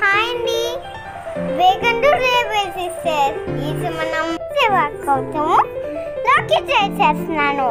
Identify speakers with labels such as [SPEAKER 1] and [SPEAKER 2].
[SPEAKER 1] Hi అండి. Vegan to రేబుల్ sisters ఈరోజు మనం సేవ కోసం రాకెట్ చేస్తున్నాను